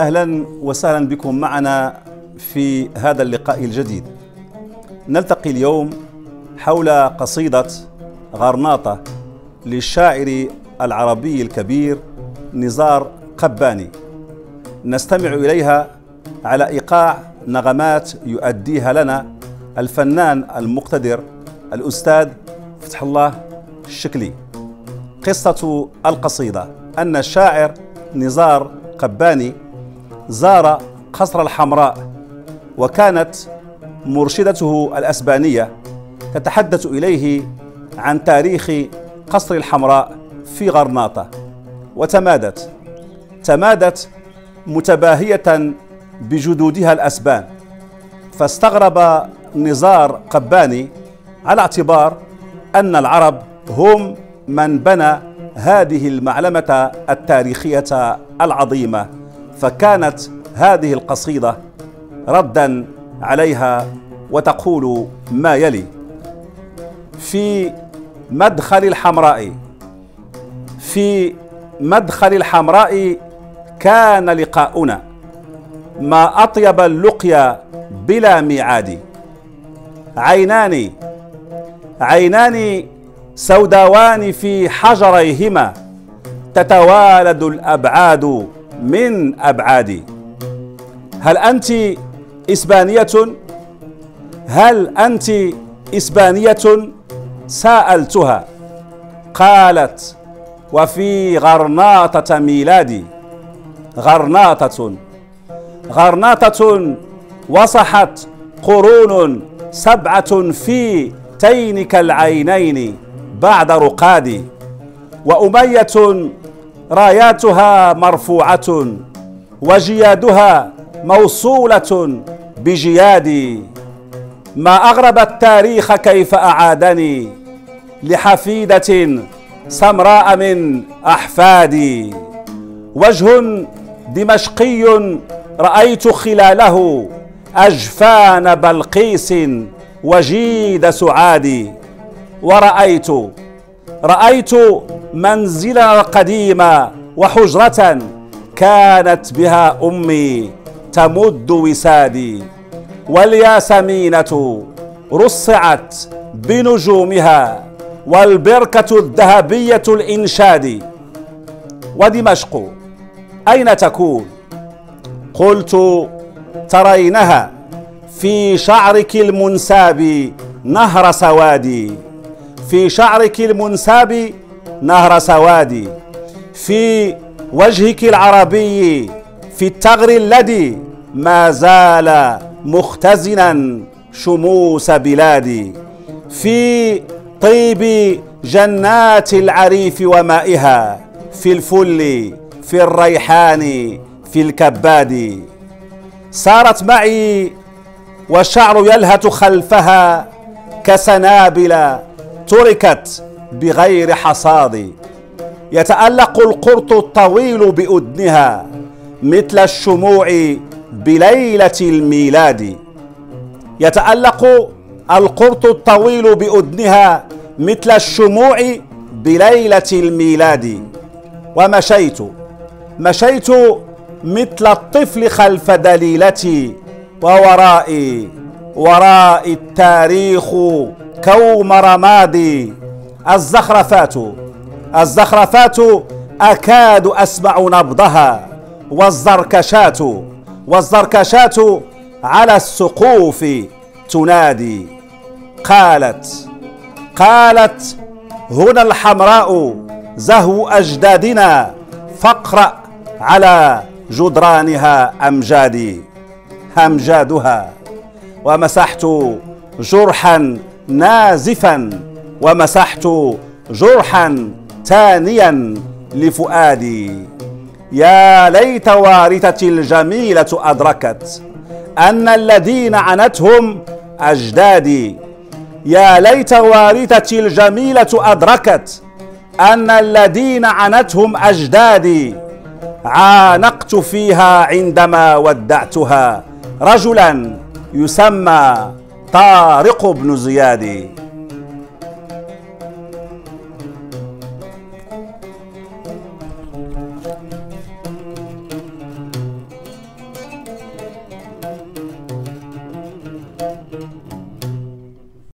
أهلا وسهلا بكم معنا في هذا اللقاء الجديد. نلتقي اليوم حول قصيدة غرناطة للشاعر العربي الكبير نزار قباني. نستمع إليها على إيقاع نغمات يؤديها لنا الفنان المقتدر الأستاذ فتح الله الشكلي. قصة القصيدة أن الشاعر نزار قباني زار قصر الحمراء وكانت مرشدته الأسبانية تتحدث إليه عن تاريخ قصر الحمراء في غرناطة. وتمادت تمادت متباهية بجدودها الأسبان. فاستغرب نزار قباني على اعتبار أن العرب هم من بنى هذه المعلمة التاريخية العظيمة. فكانت هذه القصيدة ردا عليها وتقول ما يلي. في مدخل الحمراء. في مدخل الحمراء كان لقاؤنا ما أطيب اللقيا بلا ميعاد. عينان عينان سوداوان في حجريهما تتوالد الأبعاد من ابعادي هل أنت إسبانية؟ هل أنت إسبانية؟ سألتها قالت وفي غرناطة ميلادي غرناطة غرناطة وصحت قرون سبعة في تينك العينين بعد رقادي وأمية راياتها مرفوعة وجيادها موصولة بجيادي. ما أغرب التاريخ كيف أعادني لحفيدة سمراء من أحفادي. وجه دمشقي رأيت خلاله أجفان بلقيس وجيد سعادي ورأيت رأيت منزلا قديما وحجرة كانت بها أمي تمد وسادي. والياسمينة رصعت بنجومها والبركة الذهبية الإنشاد. ودمشق أين تكون؟ قلت ترينها في شعرك المنساب نهر سوادي. في شعرك المنساب نهر سوادي. في وجهك العربي في التغر الذي ما زال مختزنا شموس بلادي. في طيب جنات العريف ومائها في الفل في الريحان في الكباد. سارت معي والشعر يلهث خلفها كسنابل تركت بغير حصاد. يتألق القرط الطويل بأدنها مثل الشموع بليلة الميلاد. يتألق القرط الطويل بأدنها مثل الشموع بليلة الميلاد. ومشيت مشيت مثل الطفل خلف دليلتي وورائي وراء التاريخ كوم رمادي. الزخرفات الزخرفات أكاد أسمع نبضها. والزركشات والزركشات على السقوف تنادي. قالت قالت هنا الحمراء زهو أجدادنا فاقرأ على جدرانها أمجادي أمجادها. ومسحت جرحا نازفا ومسحت جرحا تانيا لفؤادي. يا ليت وارثتي الجميلة أدركت أن الذين عنتهم أجدادي. يا ليت وارثتي الجميلة أدركت أن الذين عنتهم أجدادي عانقت فيها عندما ودعتها. رجلا يسمى طارق بن زياد.